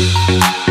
you